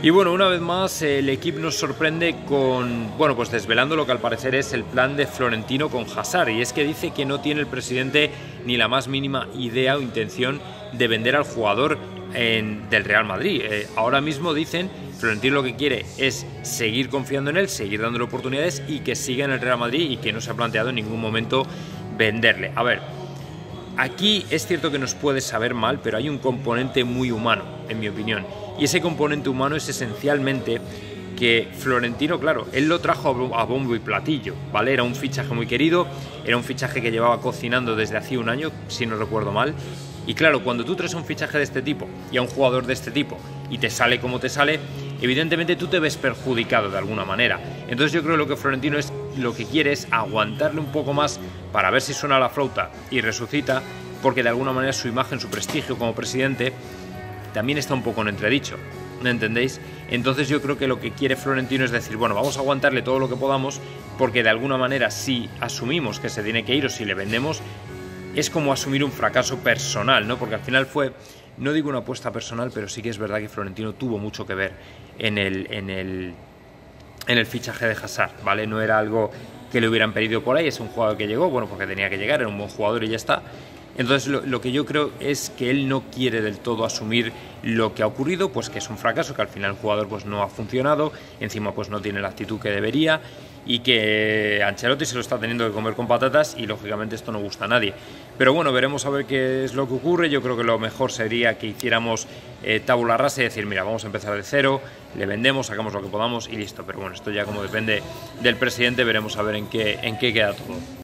Y bueno, una vez más el equipo nos sorprende con, bueno, pues desvelando lo que al parecer es el plan de Florentino con Hazard. Y es que dice que no tiene el presidente ni la más mínima idea o intención de vender al jugador del Real Madrid. Eh, ahora mismo dicen, Florentino lo que quiere es seguir confiando en él, seguir dándole oportunidades y que siga en el Real Madrid y que no se ha planteado en ningún momento venderle. A ver, aquí es cierto que nos puede saber mal, pero hay un componente muy humano, en mi opinión y ese componente humano es esencialmente que Florentino, claro, él lo trajo a bombo y platillo, ¿vale? Era un fichaje muy querido, era un fichaje que llevaba cocinando desde hacía un año, si no recuerdo mal. Y claro, cuando tú traes un fichaje de este tipo y a un jugador de este tipo y te sale como te sale, evidentemente tú te ves perjudicado de alguna manera. Entonces yo creo que lo que Florentino es lo que quiere es aguantarle un poco más para ver si suena la flauta y resucita, porque de alguna manera su imagen, su prestigio como presidente también está un poco en entredicho. ¿Me entendéis? Entonces yo creo que lo que quiere Florentino es decir, bueno, vamos a aguantarle todo lo que podamos, porque de alguna manera si asumimos que se tiene que ir o si le vendemos, es como asumir un fracaso personal, ¿no? Porque al final fue, no digo una apuesta personal, pero sí que es verdad que Florentino tuvo mucho que ver en el, en el, en el fichaje de Hazard, ¿vale? No era algo que le hubieran pedido por ahí, es un jugador que llegó, bueno, porque tenía que llegar, era un buen jugador y ya está. Entonces lo, que yo creo es que él no quiere del todo asumir lo que ha ocurrido, pues que es un fracaso, que al final el jugador pues no ha funcionado, encima pues no tiene la actitud que debería y que Ancelotti se lo está teniendo que comer con patatas y lógicamente esto no gusta a nadie. Pero bueno, veremos a ver qué es lo que ocurre. Yo creo que lo mejor sería que hiciéramos eh, tabula rasa y decir, mira, vamos a empezar de cero, le vendemos, sacamos lo que podamos y listo. Pero bueno, esto ya como depende del presidente, veremos a ver en qué, en qué queda todo.